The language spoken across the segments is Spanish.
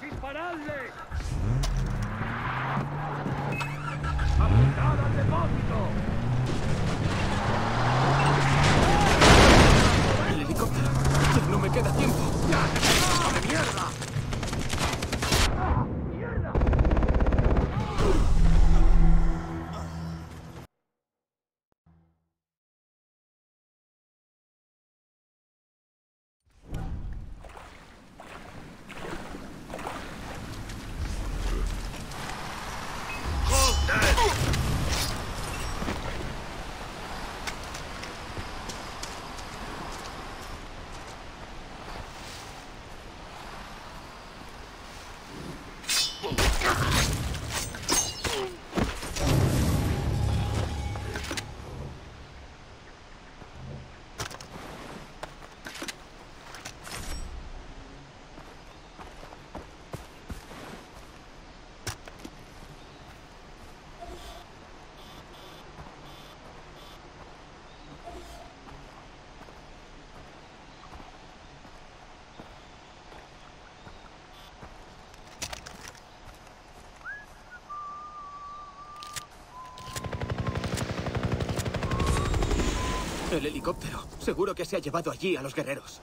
¡Disparadle! El helicóptero. Seguro que se ha llevado allí a los guerreros.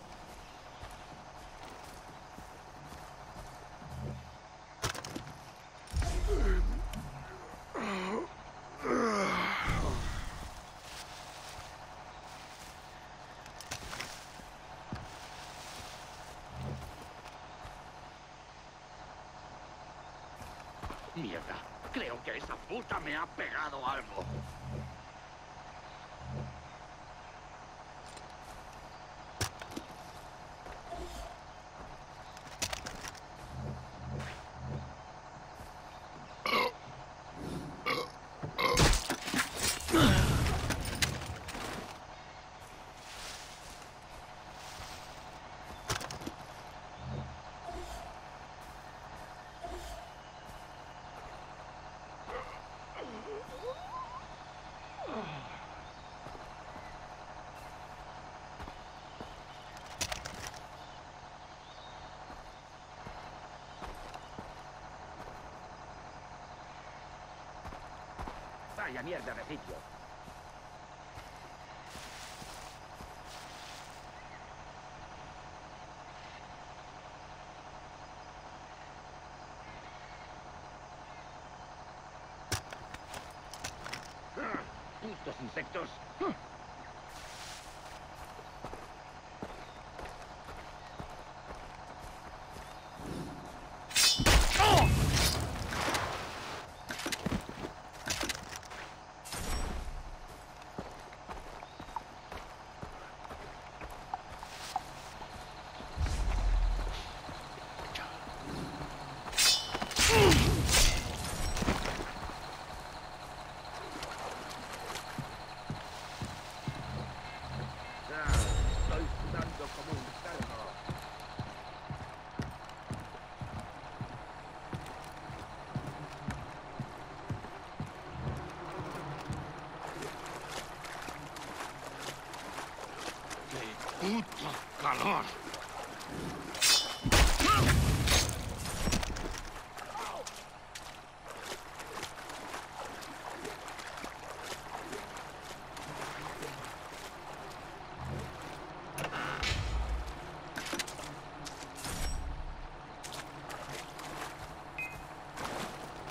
Mierda, creo que esa puta me ha pegado algo. Mierda de sitio. Ah, Putos insectos. Ah. Ah, Estoy sudando como un cerdo. ¡Qué puto calor!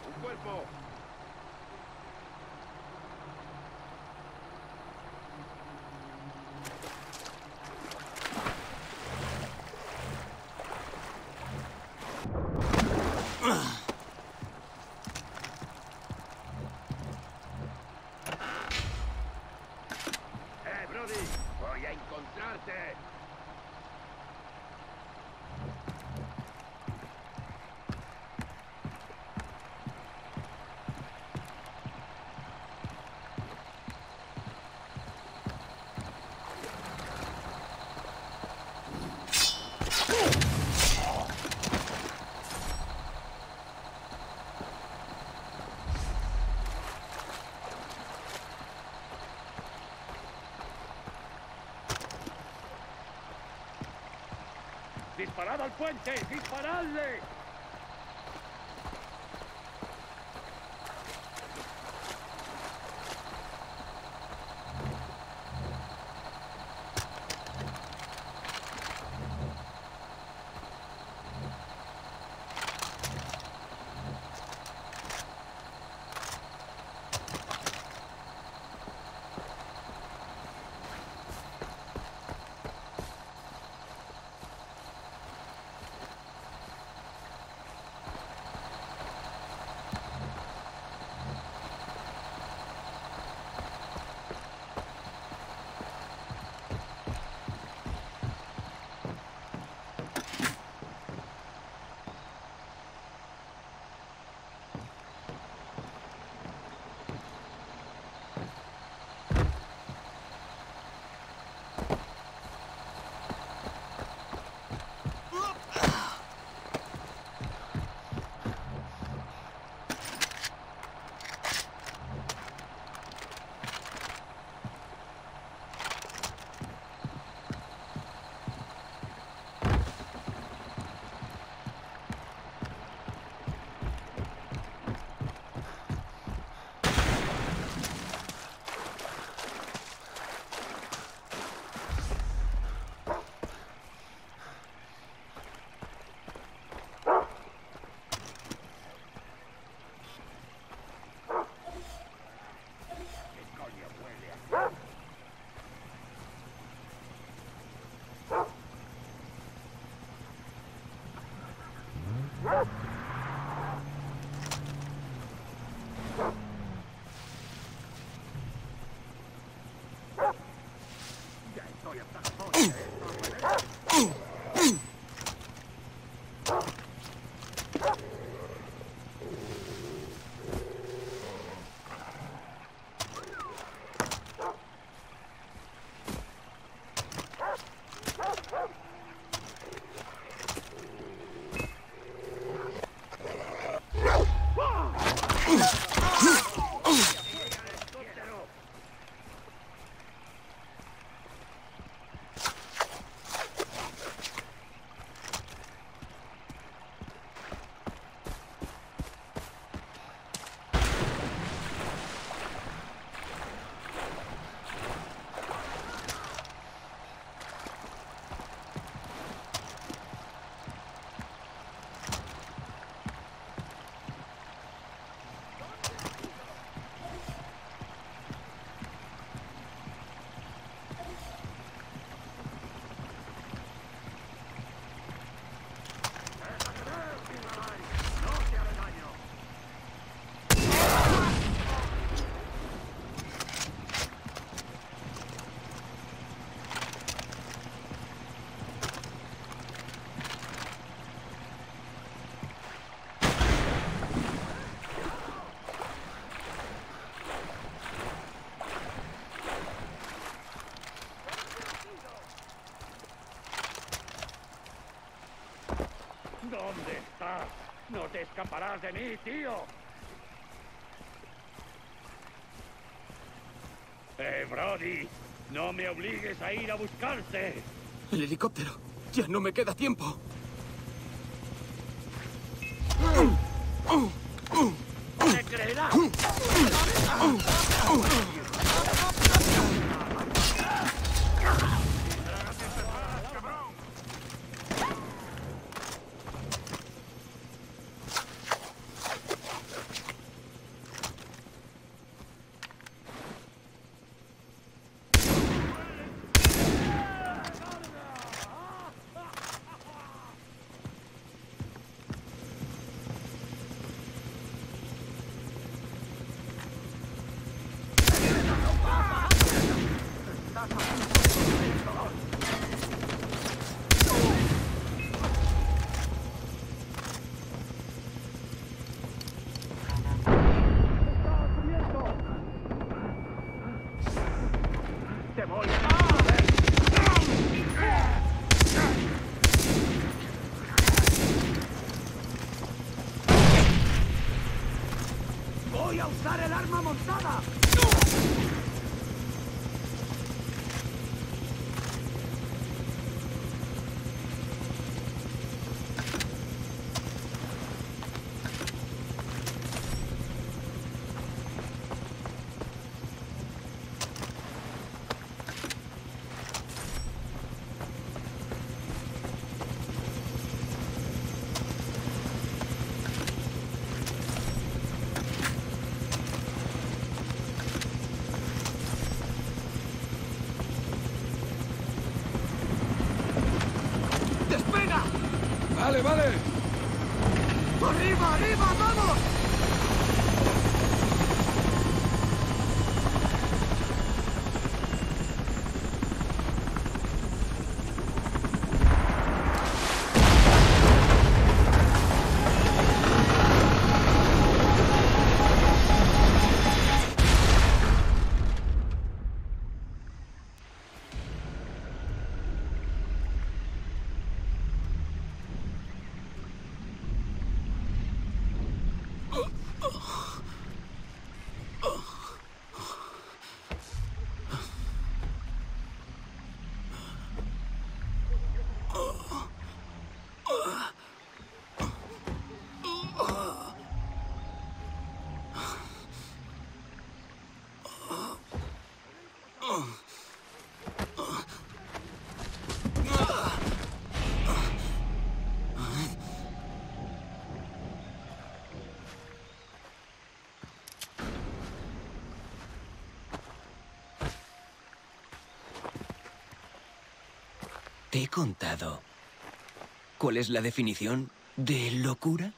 ¡Un cuerpo! ¡Eh, Brody! ¡Voy a encontrarte! ¡Disparad al puente! ¡Disparadle! Te escaparás de mí, tío. Eh, Brody, no me obligues a ir a buscarte. El helicóptero. Ya no me queda tiempo. Vale, ¿Te he contado cuál es la definición de locura?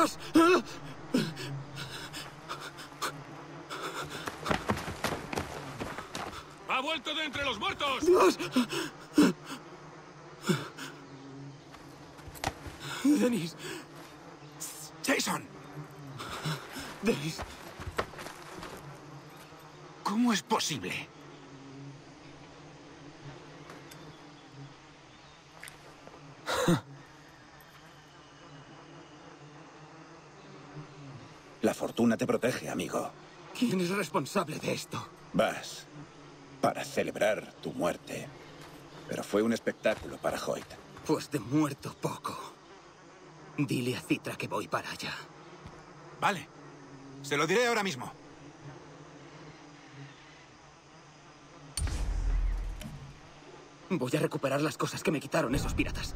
us. Te protege, amigo. ¿Quién es responsable de esto? Vas para celebrar tu muerte. Pero fue un espectáculo para Hoyt. Pues de muerto poco. Dile a Citra que voy para allá. Vale. Se lo diré ahora mismo. Voy a recuperar las cosas que me quitaron esos piratas.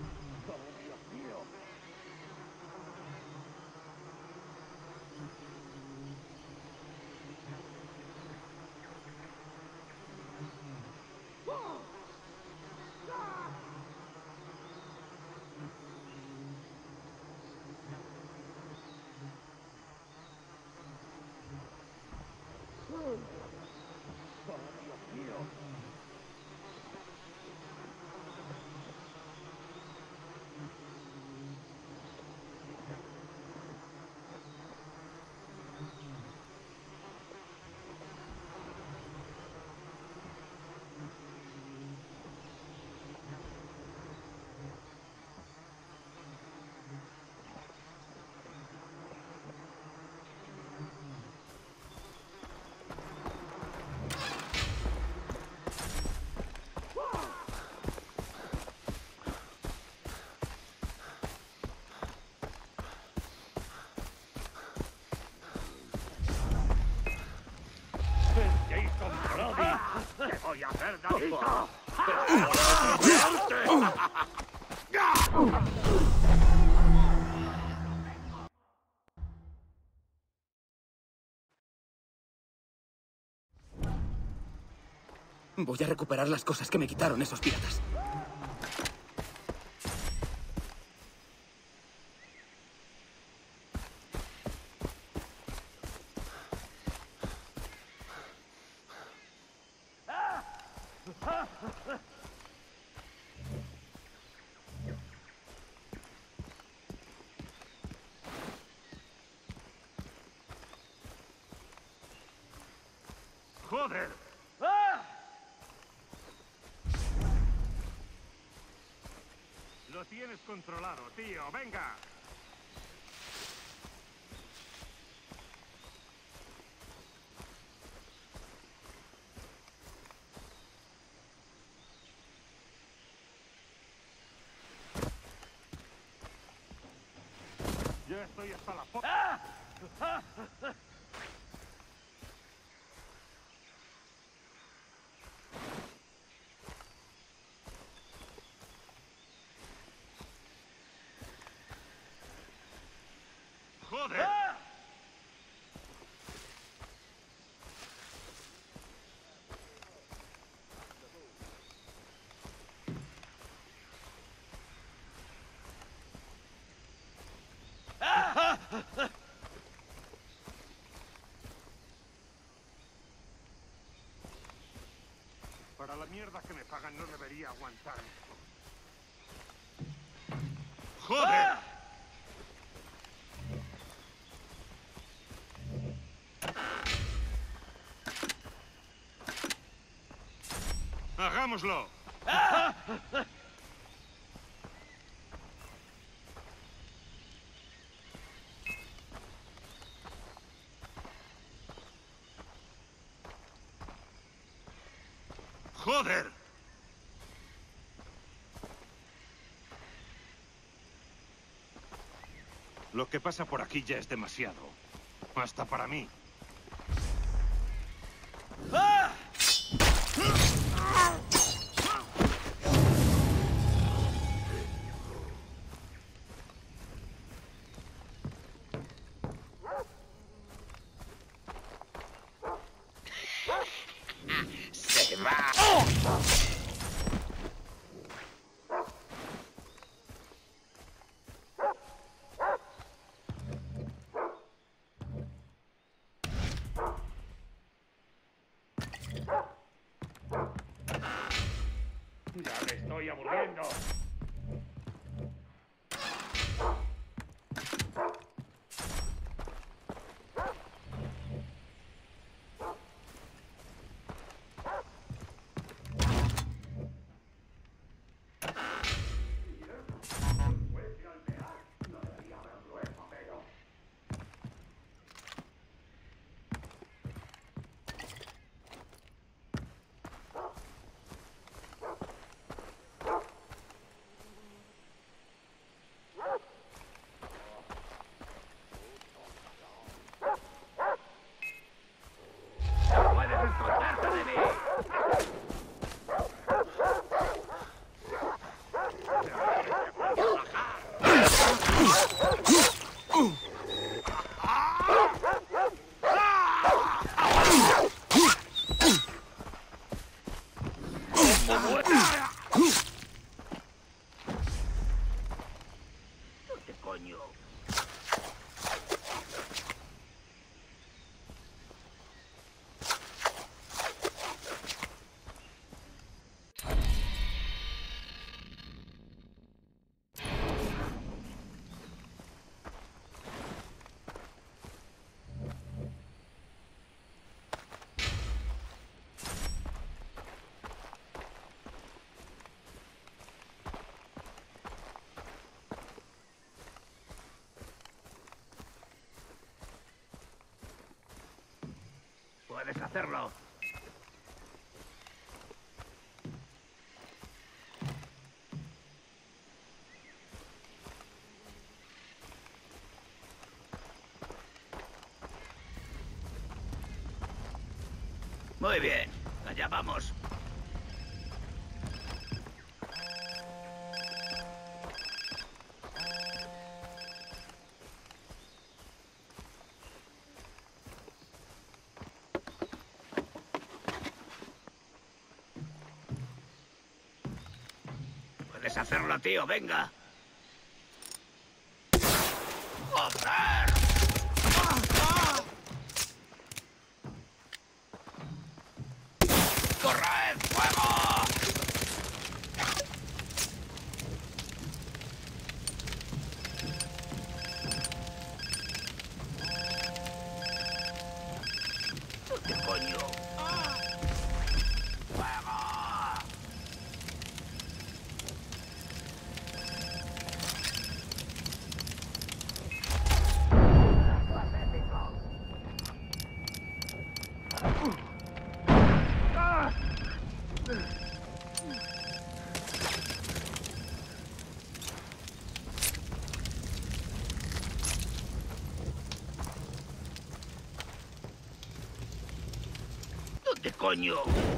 Jason Brody, te voy a hacer. Voy a recuperar las cosas que me quitaron esos piratas. ¡Joder! Lo tienes tío. Venga. Yo estoy hasta la po... ¡Joder! Para la mierda que me pagan no debería aguantar. ¡Joder! ¡Hagámoslo! ¡Joder! Lo que pasa por aquí ya es demasiado. Hasta para mí. Coño? Puedes Muy bien, allá vamos. Tío, venga. Coño?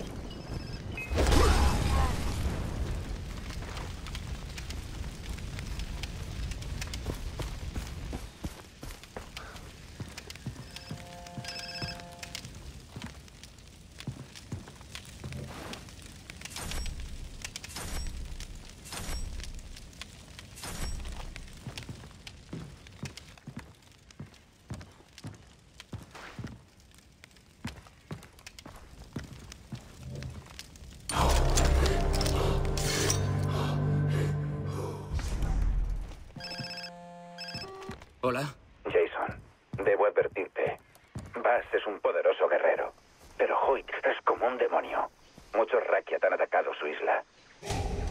Hola. Jason, debo advertirte. Bass es un poderoso guerrero, pero Hoyt es como un demonio. Muchos Rakiat han atacado su isla.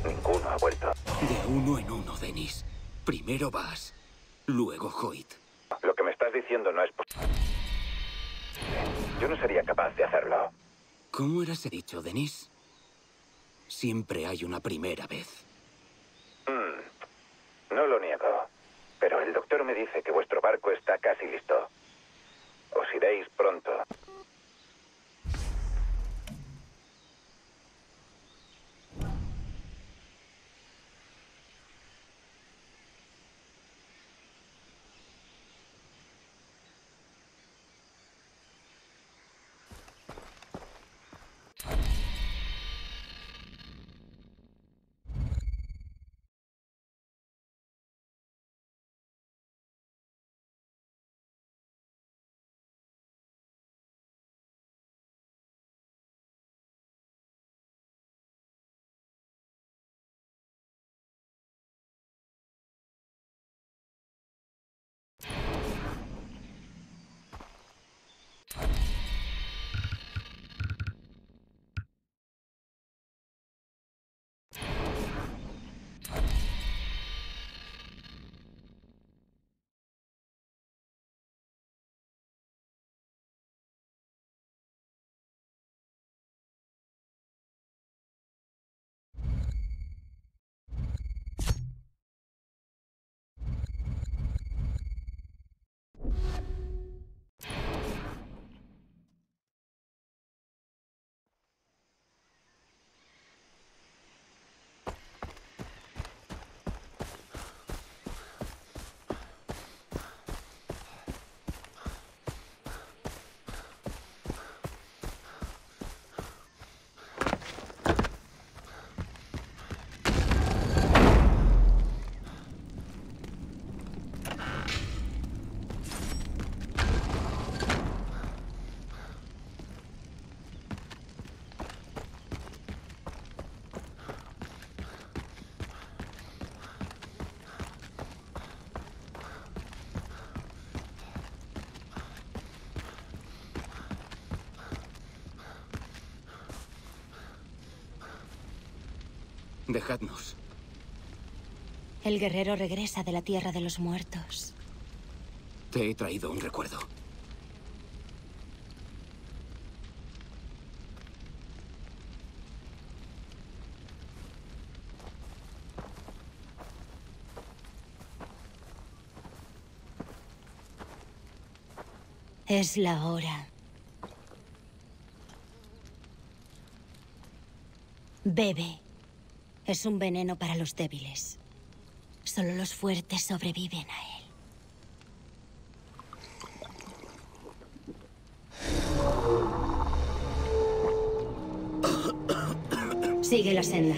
Ninguno ha vuelto. De uno en uno, Denis. Primero vas, luego Hoyt. Lo que me estás diciendo no es posible. Yo no sería capaz de hacerlo. ¿Cómo eras dicho, Denis? Siempre hay una primera vez. No lo niego. Pero el doctor me dice que vuestro barco está casi listo. Os iréis pronto. Dejadnos. El guerrero regresa de la tierra de los muertos. Te he traído un recuerdo. Es la hora. Bebe. Es un veneno para los débiles. Solo los fuertes sobreviven a él. Sigue la senda.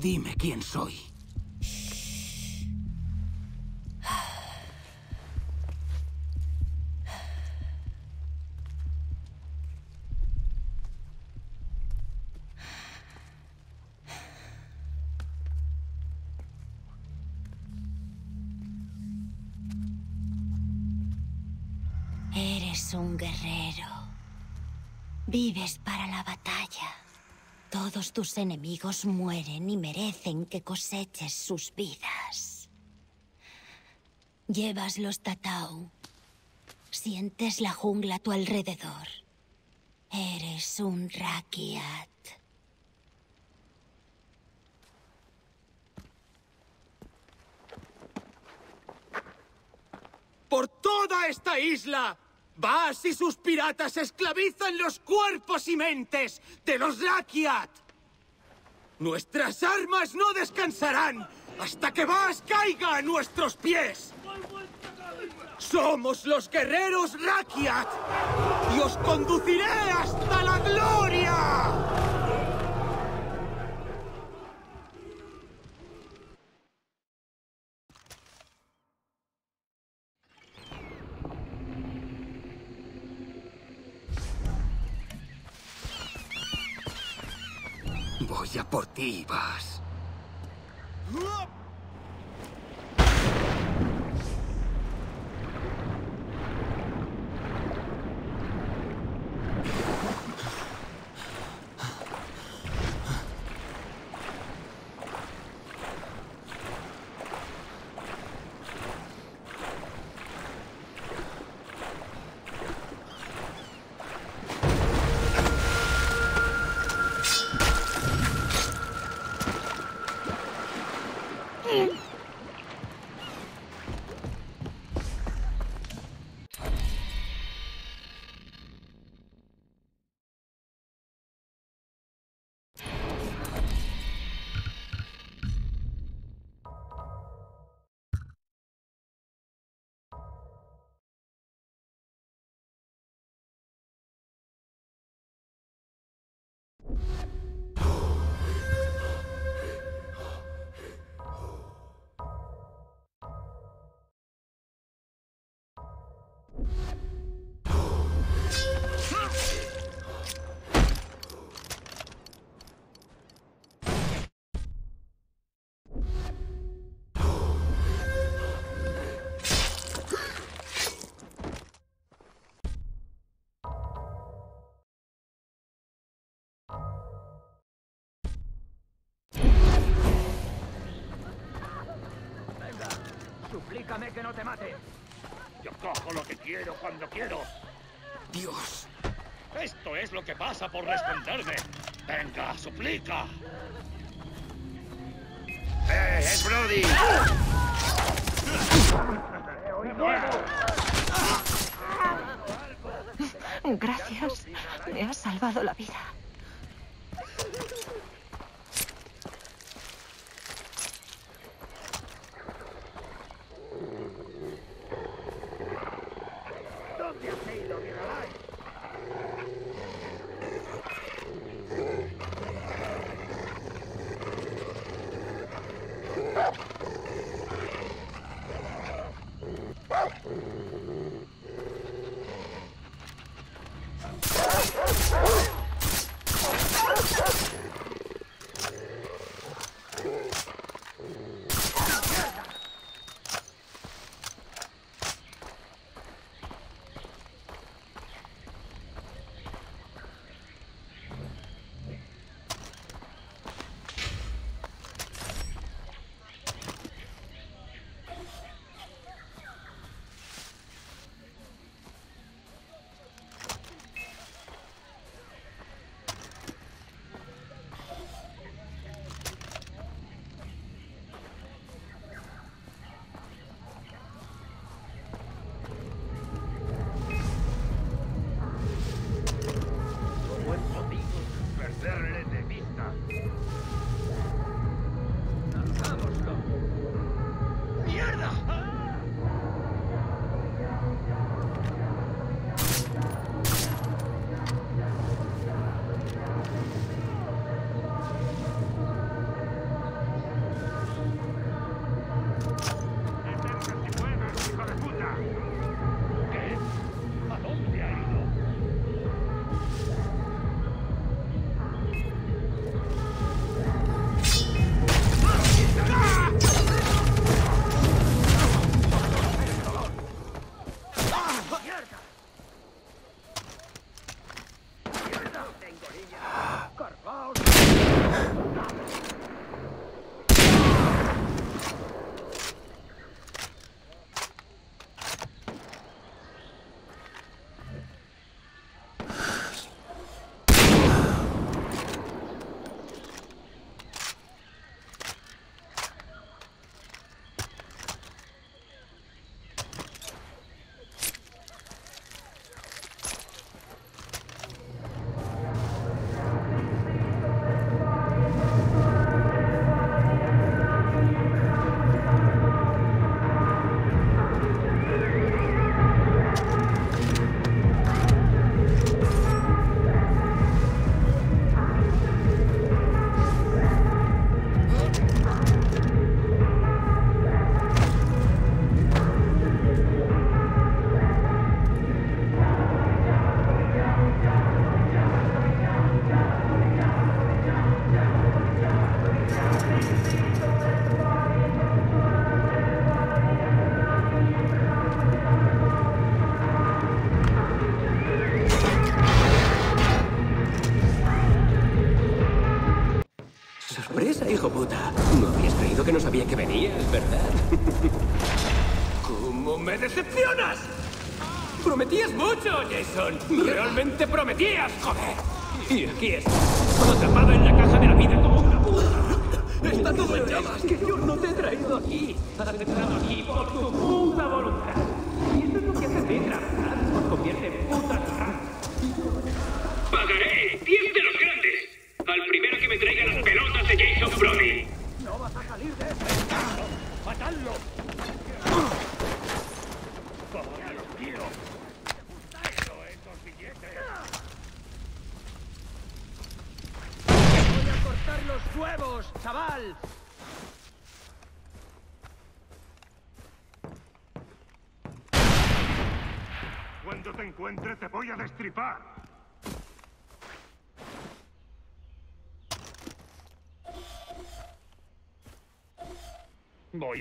Dime quién soy. Eres un guerrero. Vives para la batalla. Todos tus enemigos mueren y merecen que coseches sus vidas. Llevas los tatau. Sientes la jungla a tu alrededor. Eres un Rakiat. Por toda esta isla, Vas y sus piratas esclavizan los cuerpos y mentes de los Rakiat. Nuestras armas no descansarán hasta que Vas caiga a nuestros pies. Somos los guerreros Rakiat y os conduciré hasta la gloria. A por ti, Vas. Suplícame que no te mate. Yo cojo lo que quiero cuando quiero. Dios. Esto es lo que pasa por responderme. Venga, suplica. ¡Eh, es Brody! Gracias. Me has salvado la vida.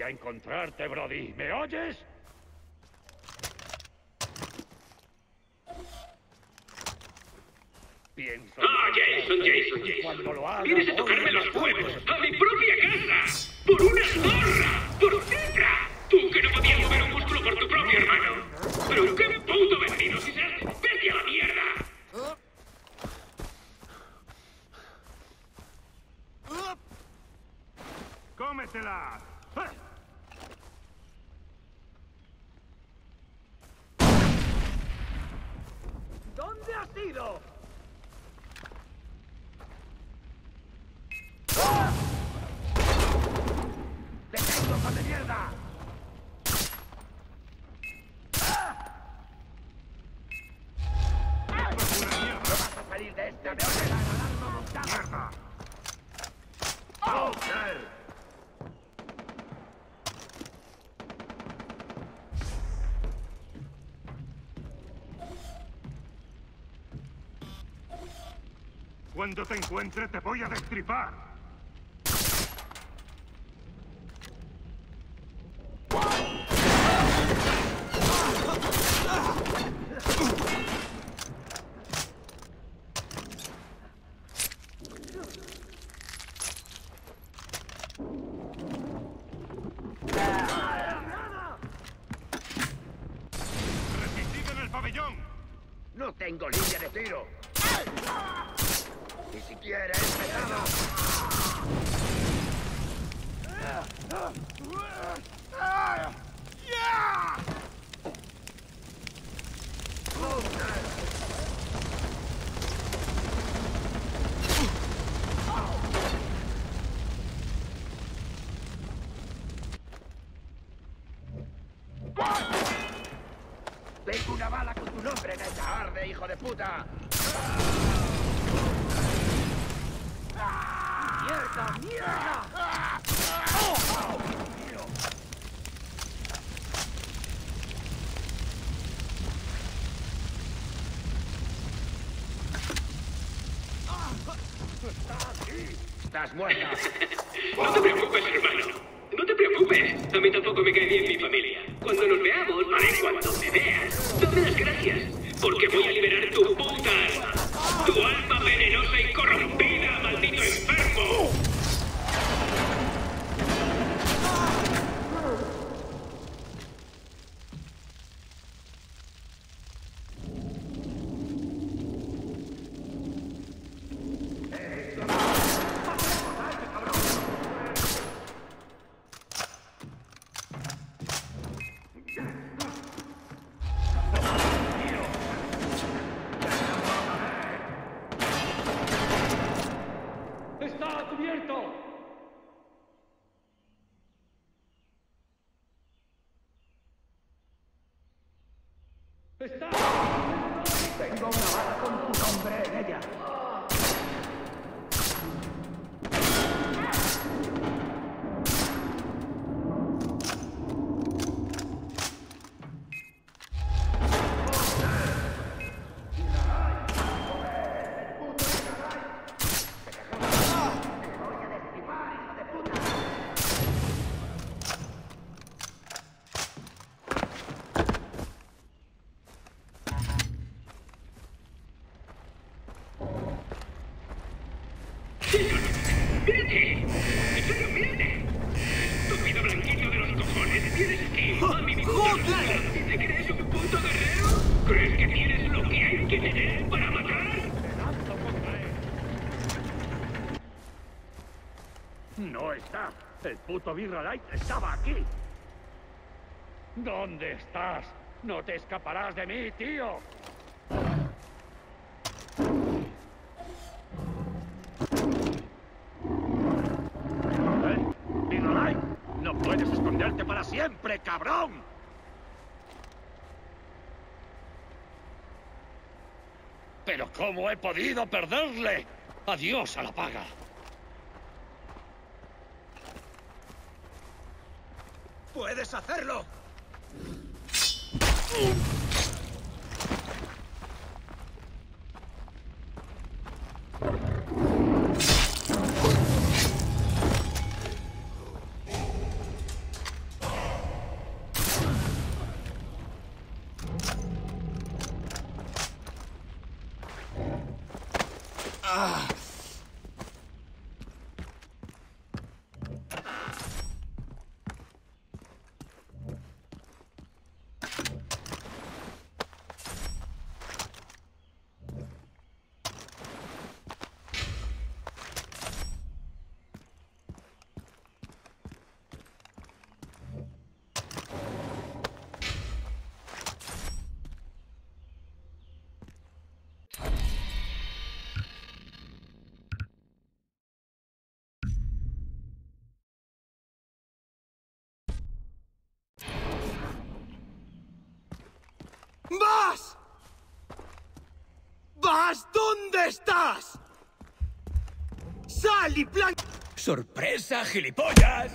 a encontrarte, Brody. ¿Me oyes? hijos de mierda! salir de mierda! ¡Mierda! Cuando te encuentre te voy a destripar. las muertas. prevedia. ¿Dónde estás? No te escaparás de mí, tío. ¿Eh? No puedes esconderte para siempre, cabrón. Pero ¿cómo he podido perderle? Adiós a la paga. ¡Puedes hacerlo! Oh! ¡Vas! ¡Vas! ¿Dónde estás? ¡Sal y plan... ¡Sorpresa, gilipollas!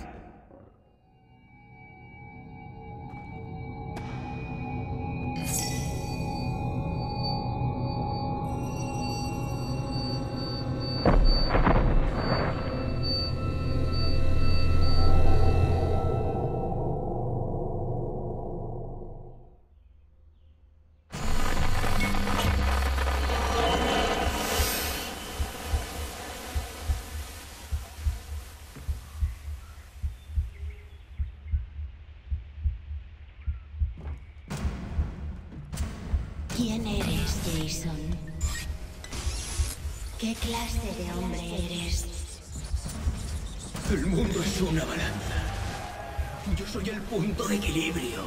Clase de hombre eres? El mundo es una balanza. Yo soy el punto de equilibrio.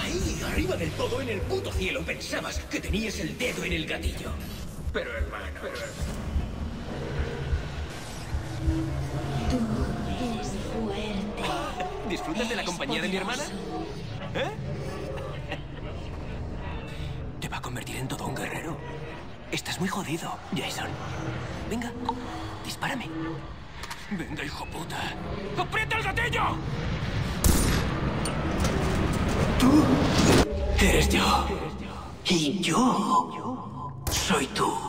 Ahí, arriba del todo, en el puto cielo, pensabas que tenías el dedo en el gatillo. Pero hermano... Tú eres fuerte. ¿Disfrutas de la compañía de mi hermana? ¿Eh? Estás muy jodido, Jason. Venga, dispárame. Venga, hijo puta. ¡Aprieta el gatillo! Tú eres yo. Y yo soy tú.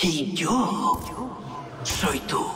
Y yo soy tú.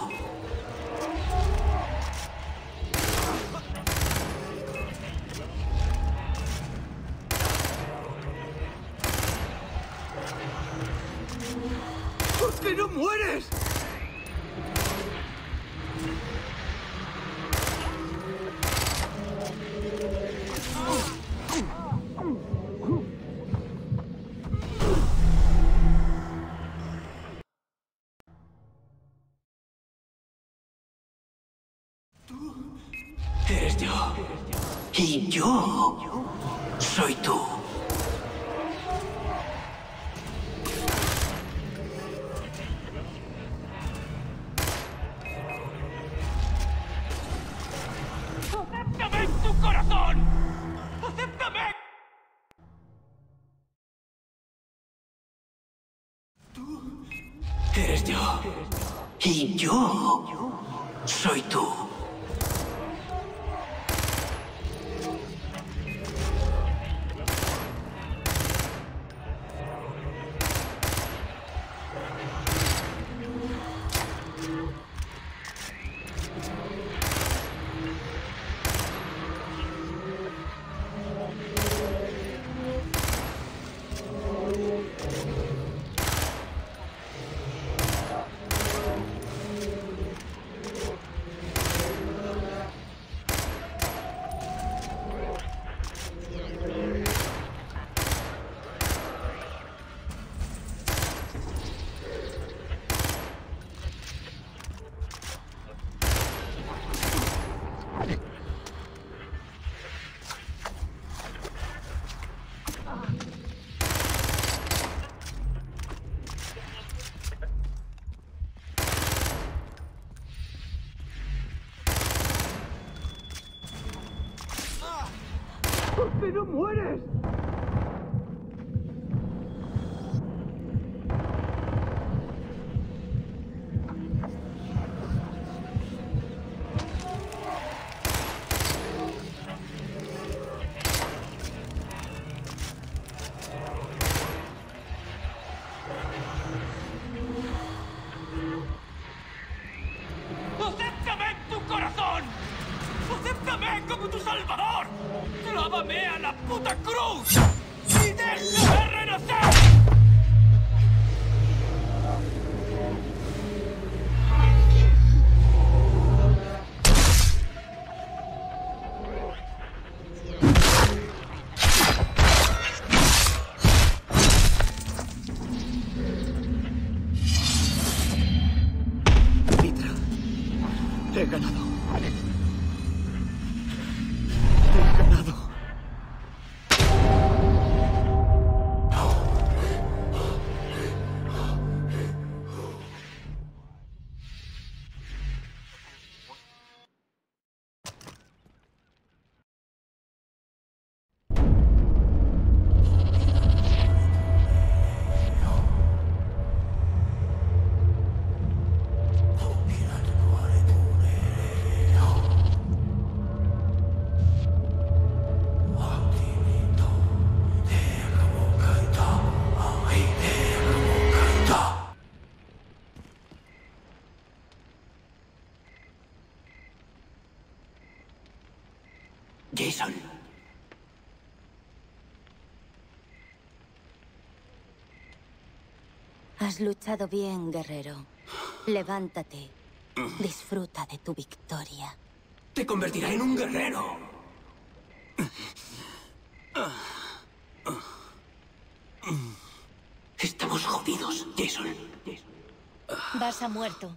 Has luchado bien, guerrero. Levántate. Disfruta de tu victoria. Te convertirá en un guerrero. Estamos jodidos, Jason. Vas a muerto.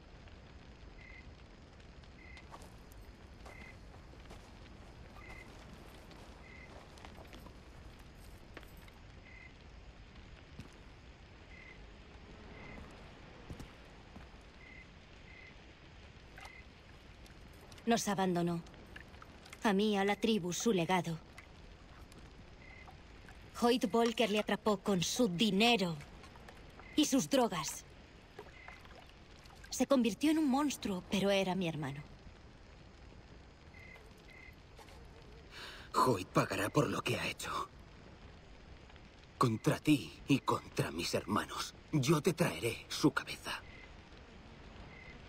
Nos abandonó. A mí, a la tribu, su legado. Hoyt Volker le atrapó con su dinero y sus drogas. Se convirtió en un monstruo, pero era mi hermano. Hoyt pagará por lo que ha hecho. Contra ti y contra mis hermanos. Yo te traeré su cabeza.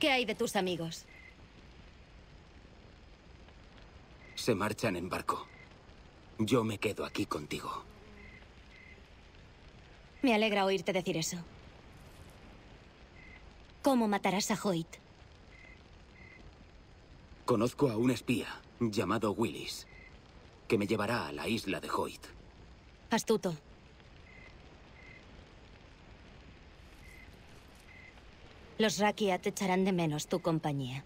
¿Qué hay de tus amigos? Se marchan en barco. Yo me quedo aquí contigo. Me alegra oírte decir eso. ¿Cómo matarás a Hoyt? Conozco a un espía llamado Willis, que me llevará a la isla de Hoyt. Astuto. Los Rakia te echarán de menos tu compañía.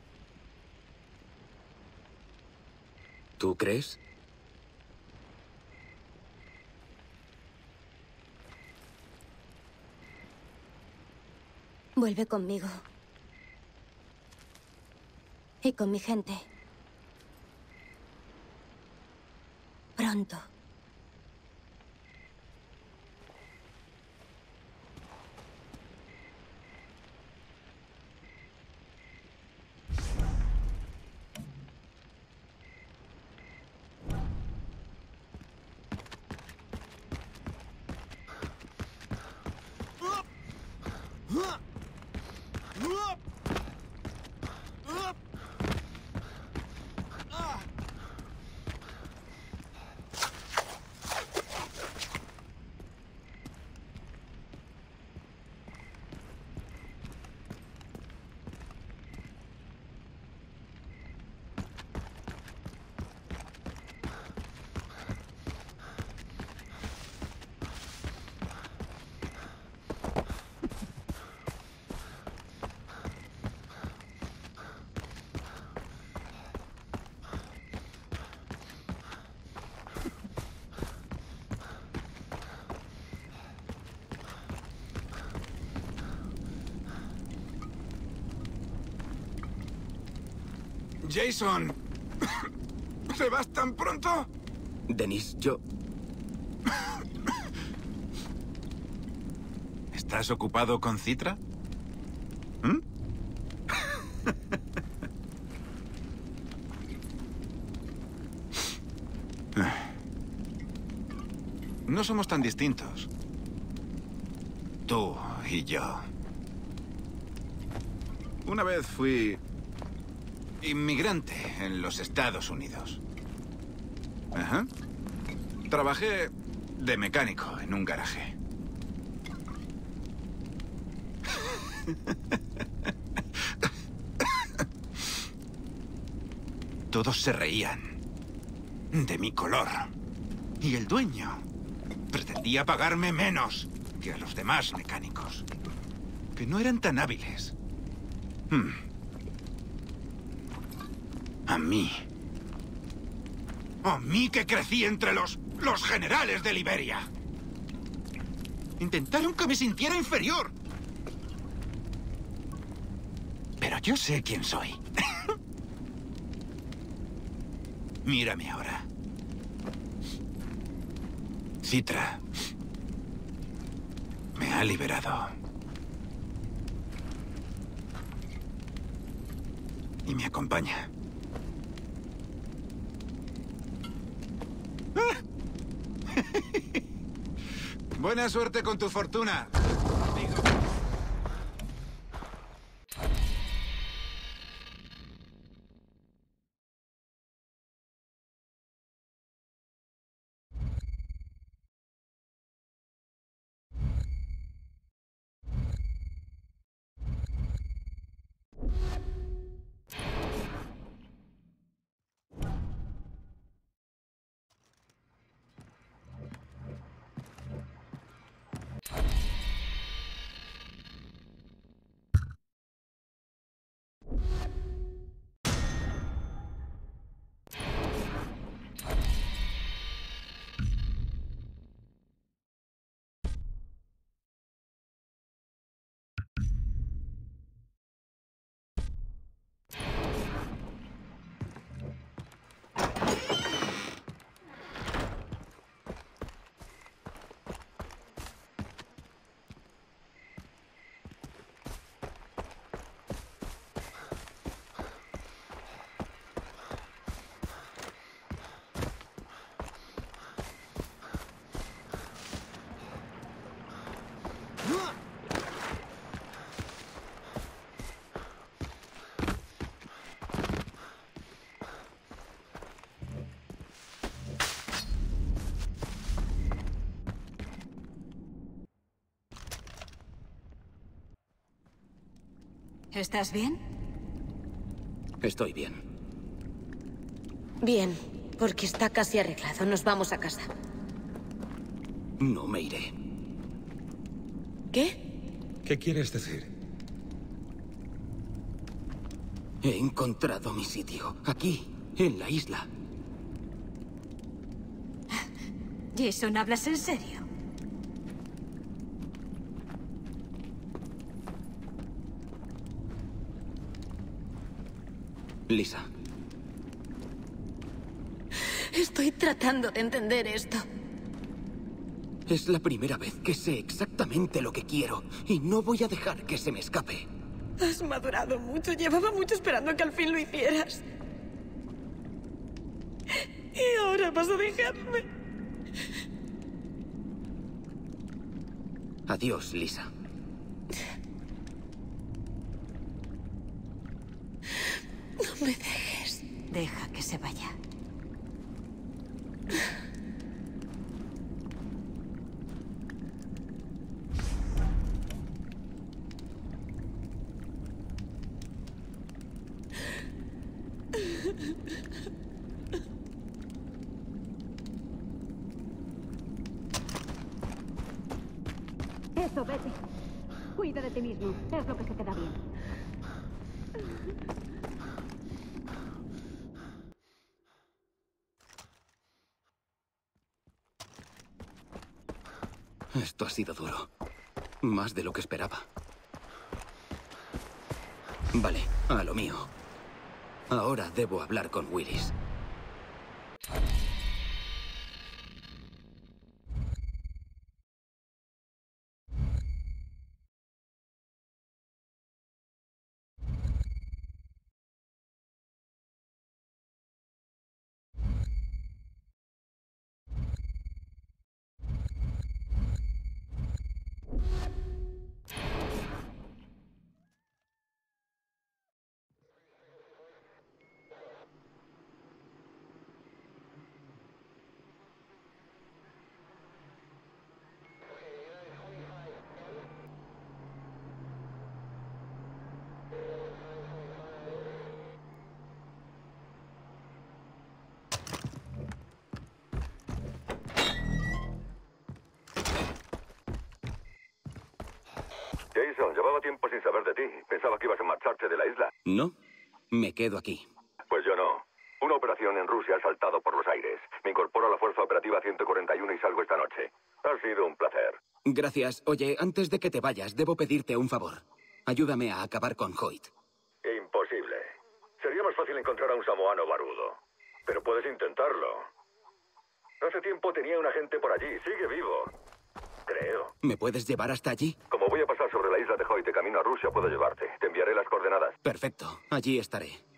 ¿Tú crees? Vuelve conmigo. Y con mi gente. Pronto. Jason. ¿Te vas tan pronto? Denis, yo... ¿Estás ocupado con Citra? ¿Mm? No somos tan distintos. Tú y yo. Una vez fui inmigrante en los Estados Unidos. Ajá. Trabajé de mecánico en un garaje. Todos se reían de mi color. Y el dueño pretendía pagarme menos que a los demás mecánicos, que no eran tan hábiles. Hmm. Mí. A mí que crecí entre los... los generales de Liberia. Intentaron que me sintiera inferior. Pero yo sé quién soy. Mírame ahora. Citra. Me ha liberado. Y me acompaña. Buena suerte con tu fortuna. ¿Estás bien? Estoy bien. Bien, porque está casi arreglado. Nos vamos a casa. No me iré. ¿Qué? ¿Qué quieres decir? He encontrado mi sitio. Aquí, en la isla. Jason, ¿hablas en serio? Lisa, Estoy tratando de entender esto. es la primera vez que sé exactamente lo que quiero y no voy a dejar que se me escape. Has madurado mucho. Llevaba mucho esperando que al fin lo hicieras. Y ahora vas a dejarme. Adiós, Lisa. No me dejes. Deja que se vaya. Eso, vete. Cuida de ti mismo. Es lo que se queda bien. Esto ha sido duro. Más de lo que esperaba. Vale, a lo mío. Ahora debo hablar con Willis. No, me quedo aquí. Pues yo no. Una operación en Rusia ha saltado por los aires. Me incorporo a la Fuerza Operativa 141 y salgo esta noche. Ha sido un placer. Gracias. Oye, antes de que te vayas, debo pedirte un favor. Ayúdame a acabar con Hoyt. Imposible. Sería más fácil encontrar a un samoano barudo. Pero puedes intentarlo. Hace tiempo tenía un agente por allí. Sigue vivo. Creo. ¿Me puedes llevar hasta allí? Como voy a pasar sobre la isla de Hoyt de camino a Rusia, puedo llevarte. Te enviaré las coordenadas. Perfecto. Allí estaré.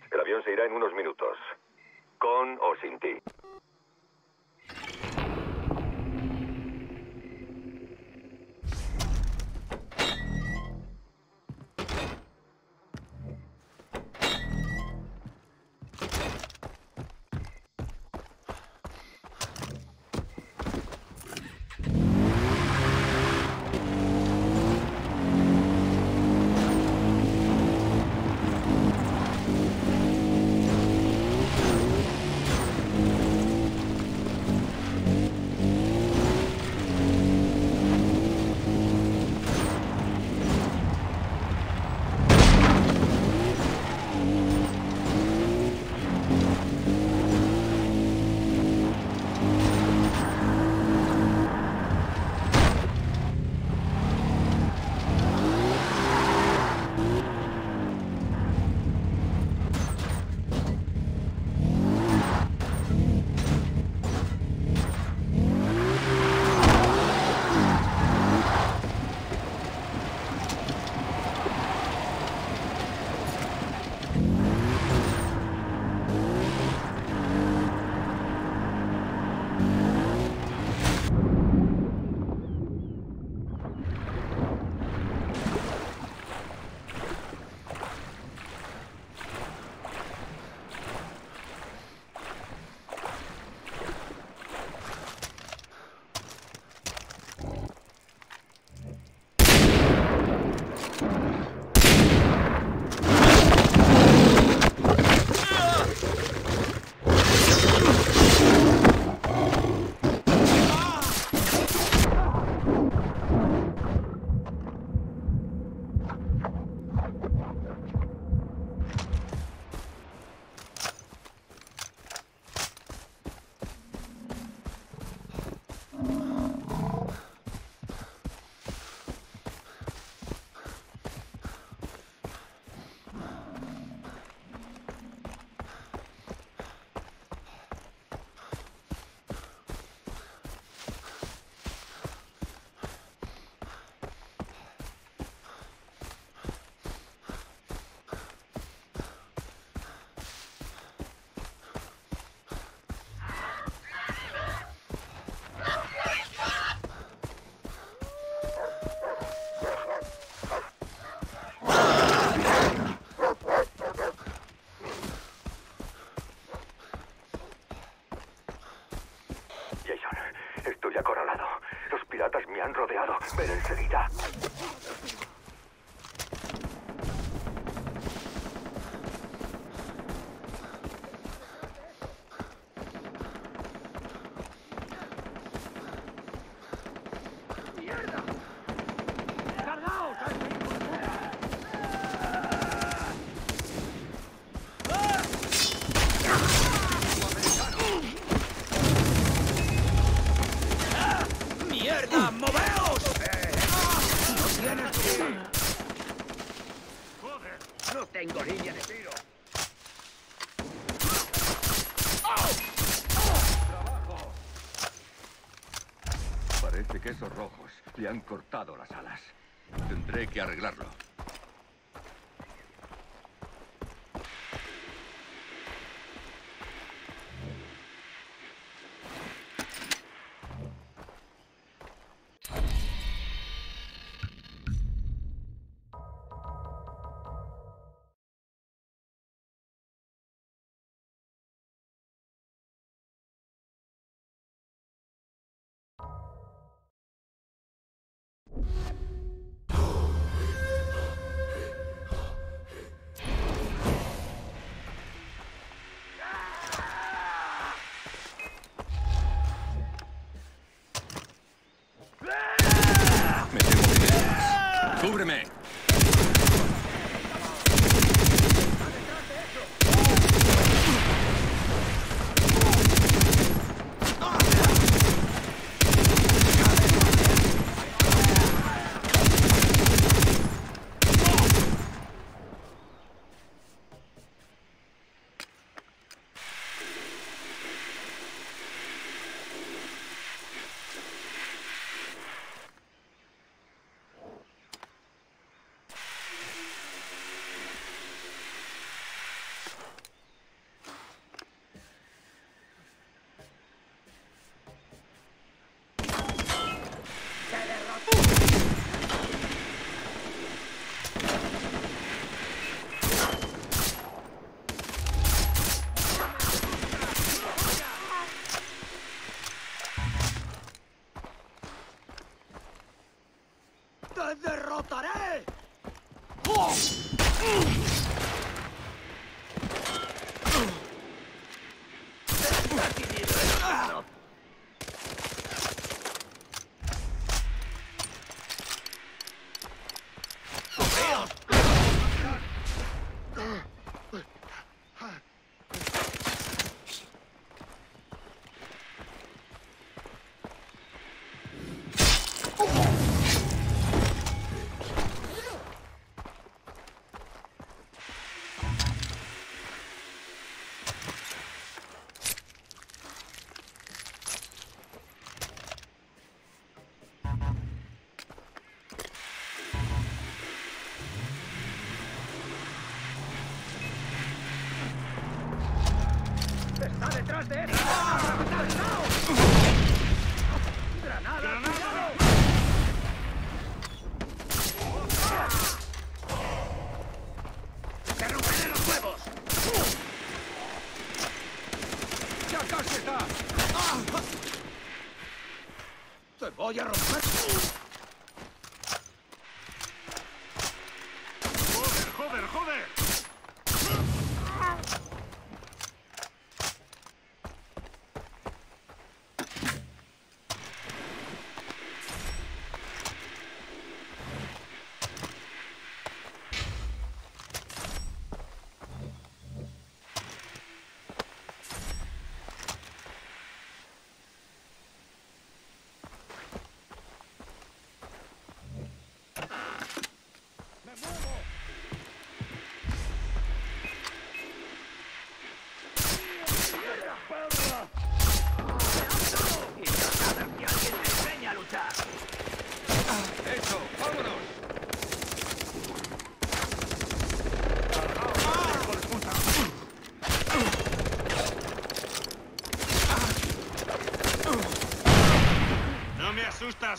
Tengo línea de tiro. ¡Trabajo! Parece que esos rojos le han cortado las alas. Tendré que arreglarlo.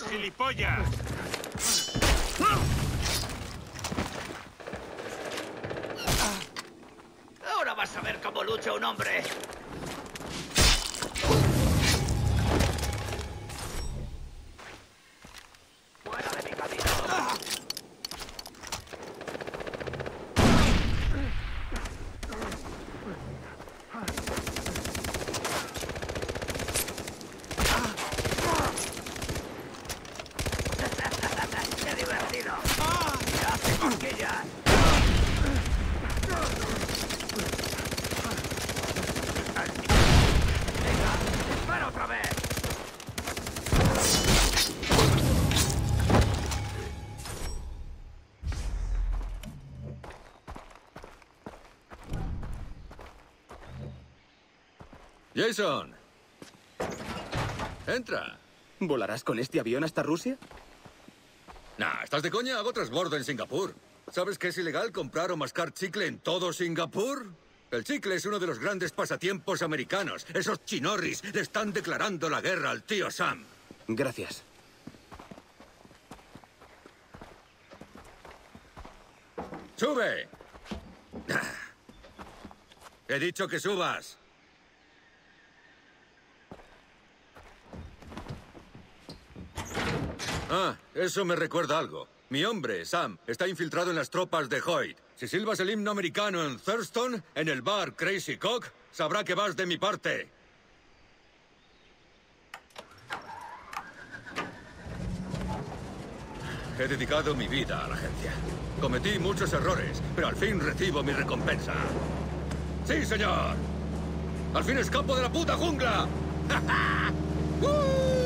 gilipollas! Jason. Entra. ¿Volarás con este avión hasta Rusia? Nah, ¿estás de coña? Hago transbordo en Singapur. ¿Sabes que es ilegal comprar o mascar chicle en todo Singapur? El chicle es uno de los grandes pasatiempos americanos. Esos chinorris le están declarando la guerra al tío Sam. Gracias. ¡Sube! He dicho que subas. Ah, eso me recuerda algo. Mi hombre, Sam, está infiltrado en las tropas de Hoyt. Si silbas el himno americano en Thurston, en el bar Crazy Cock, sabrá que vas de mi parte. He dedicado mi vida a la agencia. Cometí muchos errores, pero al fin recibo mi recompensa. ¡Sí, señor! ¡Al fin escapo de la puta jungla! ¡Uh!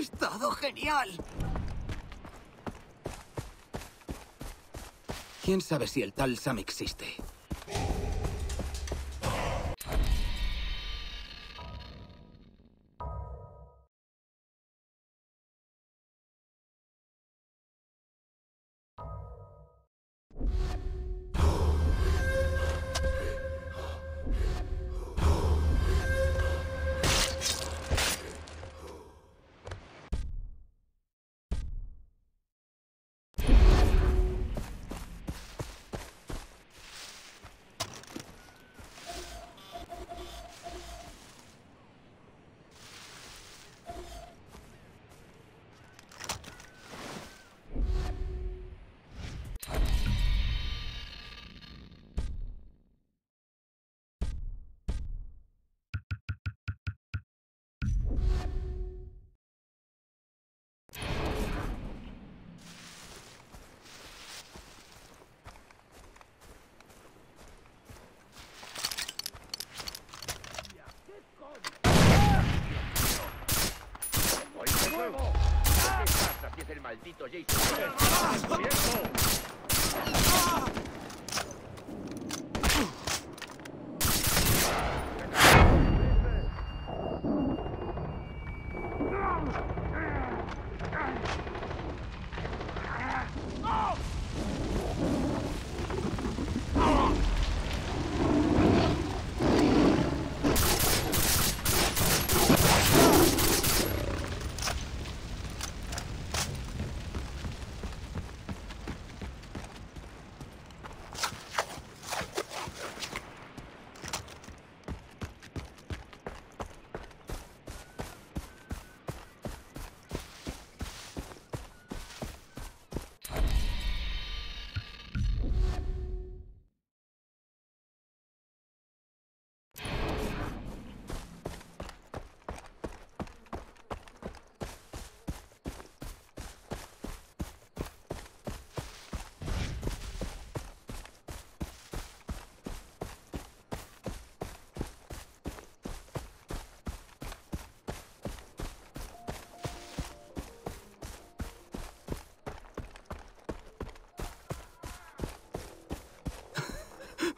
¡Ha estado genial! ¿Quién sabe si el tal Sam existe?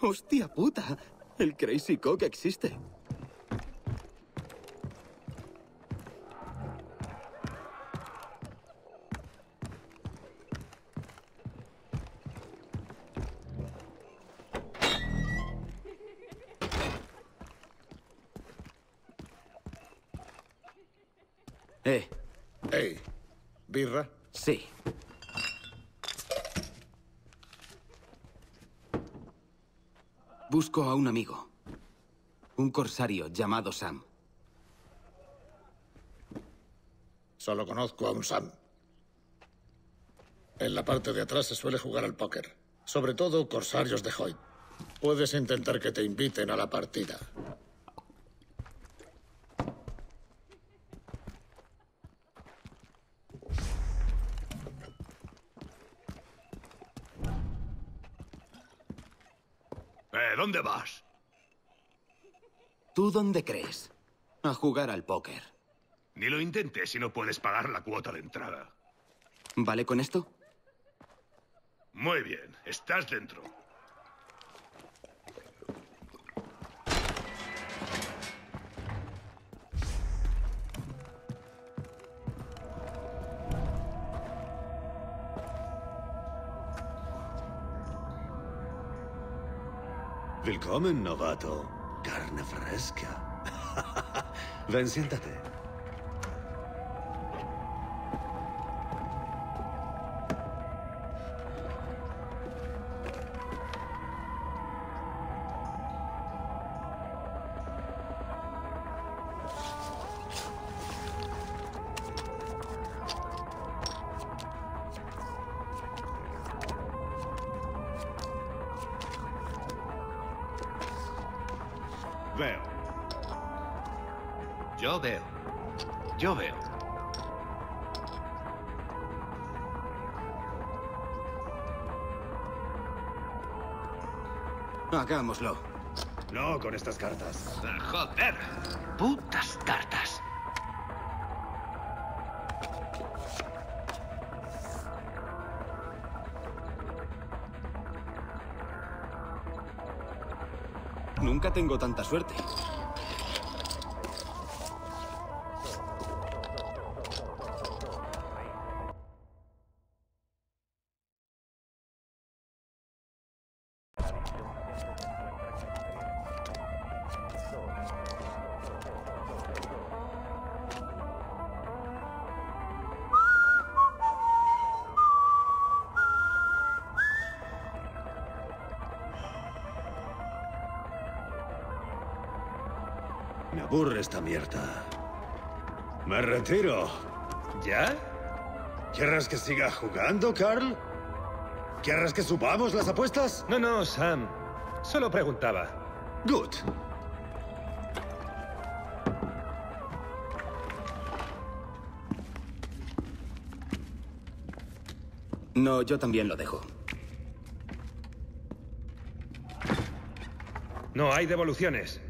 Hostia puta. El Crazy Cock existe. A un amigo. Un corsario llamado Sam. Solo conozco a un Sam. En la parte de atrás se suele jugar al póker. Sobre todo corsarios de Hoyt. Puedes intentar que te inviten a la partida. Eh, ¿dónde vas? ¿Tú dónde crees? A jugar al póker. Ni lo intentes si no puedes pagar la cuota de entrada. ¿Vale con esto? Muy bien, estás dentro. Willkommen, novato. Carne fresca. Ven, siéntate. Con estas cartas. Joder. Putas tartas. Nunca tengo tanta suerte. Mierda. Me retiro. ¿Ya? ¿Querrás que siga jugando, Carl? ¿Querrás que subamos las apuestas? No, no, Sam. Solo preguntaba. Good. No, yo también lo dejo. No hay devoluciones.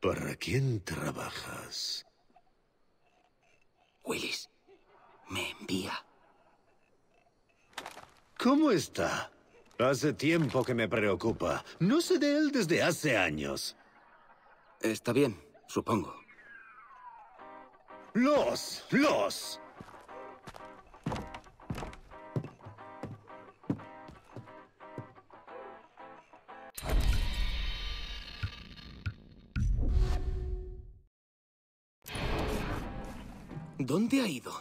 ¿Para quién trabajas? Willis, me envía. ¿Cómo está? Hace tiempo que me preocupa. No sé de él desde hace años. Está bien, supongo. Los, los. ¿Dónde ha ido?